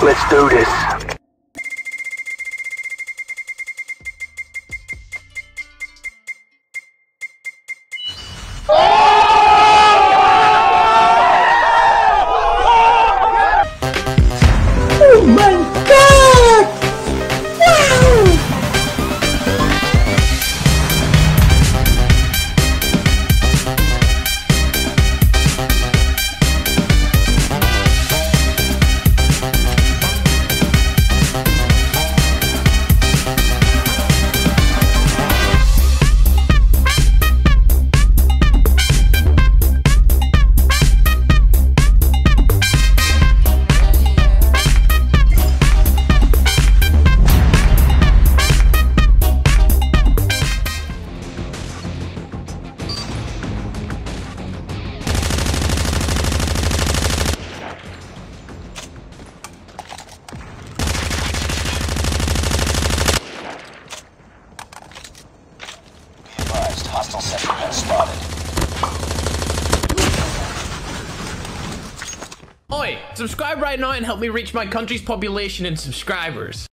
Let's do this. Oh Hostile sentry gun spotted. Oi, subscribe right now and help me reach my country's population in subscribers.